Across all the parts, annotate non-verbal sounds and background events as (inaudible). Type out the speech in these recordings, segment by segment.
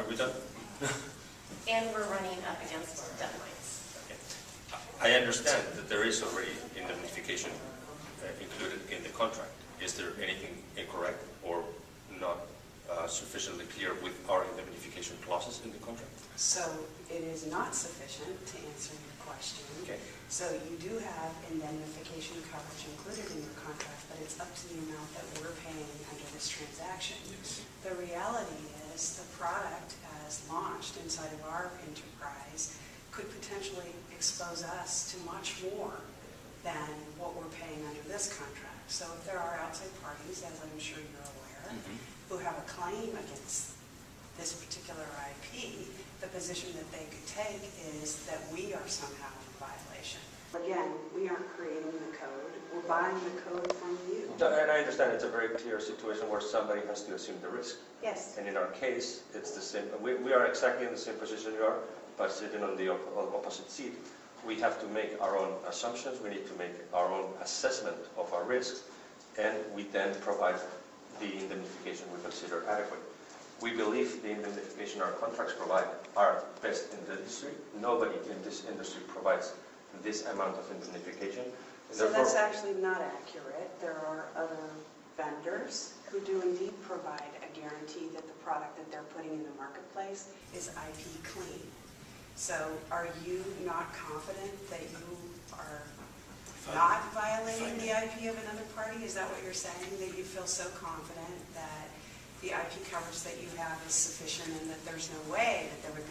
Are we done? (laughs) And we're running up against deadlines. Okay. I understand that there is already indemnification uh, included in the contract. Is there anything incorrect or not uh, sufficiently clear with our indemnification clauses in the contract? So it is not sufficient to answer your question. Okay. So you do have indemnification coverage included in your contract, but it's up to the amount that we're paying under this transaction. Yes. The reality is the product as launched inside of our enterprise could potentially expose us to much more than what we're paying under this contract. So if there are outside parties, as I'm sure you're aware, Mhm. who have a claim against this particular IP, the position that they could take is that we are somehow in violation. Again, we aren't creating the code, buying the code from you. And I understand it's a very clear situation where somebody has to assume the risk. Yes. And in our case, it's the same, we, we are exactly in the same position you are, but sitting on the op- opposite seat. We have to make our own assumptions, we need to make our own assessment of our risks, and we then provide the indemnification we consider adequate. We believe the indemnification our contracts provide are best in the industry. Nobody in this industry provides this amount of indemnification. So that's actually not accurate. There are other vendors who do indeed provide a guarantee that the product that they're putting in the marketplace is IP clean. So are you not confident that you are not violating the IP of another party? Is that what you're saying? That you feel so confident that the IP coverage that you have is sufficient and that there's no way that there would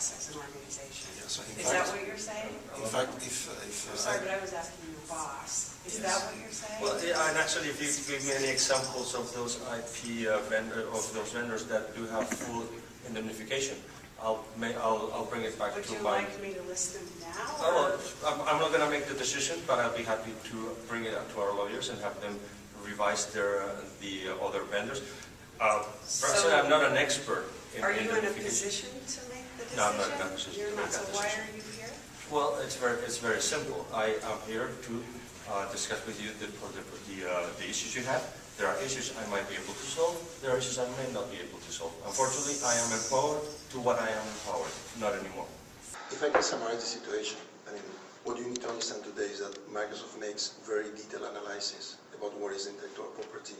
be any us as an organization? Yeah, so in Is that fact- what you're saying? In fact, if, uh, if. I'm uh, sorry, I- but I was asking your boss. Is Yes. that what you're saying? Well, yeah, and actually, if you give me any examples of those IP uh, vendor, of those vendors that do have full indemnification, I'll ma, I'll, I'll bring it back Would to you my. like me to list them now? Oh, well, I'm, I'm not gonna make the decision, but I'll be happy to bring it up to our lawyers and have them revise their, uh, the uh, other vendors. Uh, Personally, I'm not an expert in Are you in a indemnification. position to make the? No, I'm not in a You're not, so why are you here? Well, it's very, it's very simple. I am here to uh, discuss with you the, the, the, uh, the issues you have. There are issues I might be able to solve, there are issues I may not be able to solve. Unfortunately, I am empowered to what I am empowered, not anymore. If I can summarize the situation, I mean, what you need to understand today is that Microsoft makes very detailed analysis about what is intellectual property,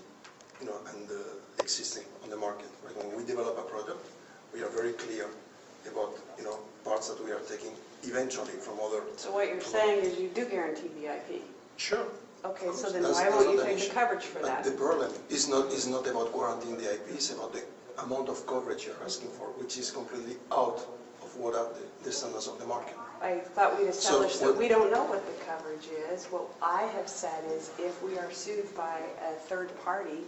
you know, and uh, existing on the market. Right? When we develop a product, we are very clear about, you know, parts that we are taking eventually from other. So what you're saying is you do guarantee VIP? Sure. Okay, so then That's- why that's won't you take the coverage for But that? the problem is not, is not about guaranteeing the IP, it's about the amount of coverage you're asking for, which is completely out of what are the, the standards of the market. I thought we'd established that what- we don't know what the coverage is. What I have said is if we are sued by a third party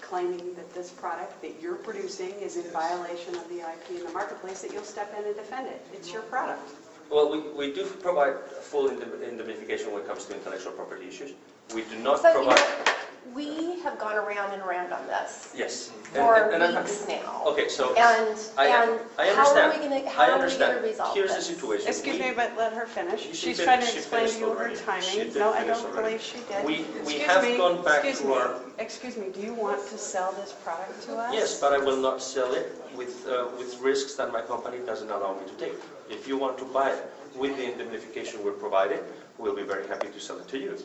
claiming that this product that you're producing is in violation of the IP in the marketplace, that you'll step in and defend it. It's your mm-hmm. product. Well, we, we do provide full indemnification when it comes to intellectual property issues. We do not So, you provide, know, we have gone around and around on this yes. And- for and- and I'm- weeks now. Okay, so And, I, and I how are understand. we gonna, I how are we understand. gonna resolve Here's the this? situation. Excuse We- me, but let her finish. She She's fin- trying to she explain to finished you her already. She timing. did No, I finish don't already. believe she did. We- we Excuse have me, gone back excuse to me, our- Excuse me, do you want to sell this product to us? Yes, but I will not sell it with, uh, with risks that my company doesn't allow me to take. If you want to buy it with the indemnification we're providing, we'll be very happy to sell it to you.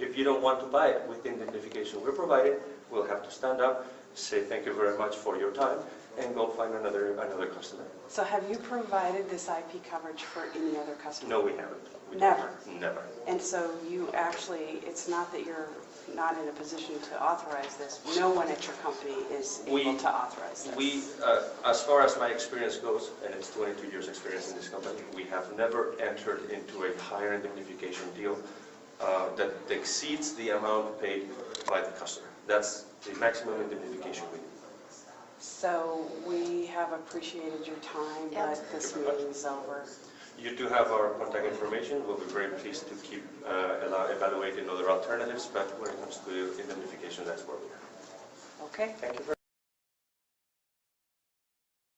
If you don't want to buy it with the indemnification we're providing, we'll have to stand up, say thank you very much for your time, and go find another, another customer. So have you provided this IP coverage for any other customer? No, we haven't. We don't. Never? Never. And so you actually, it's not that you're not in a position to authorize this. No one at your company is We- able to authorize this. We, uh, as far as my experience goes, and it's 22 years' experience in this company, we have never entered into a higher indemnification deal uh, that exceeds the amount paid by the customer. That's the maximum indemnification we do. So we have appreciated your time, Yep. but this meeting is over. You do have our contact information. We'll be very pleased to keep uh, ela- evaluating other alternatives, but when it comes to indemnification, that's where we are. Okay? Thank you very